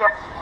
Yes.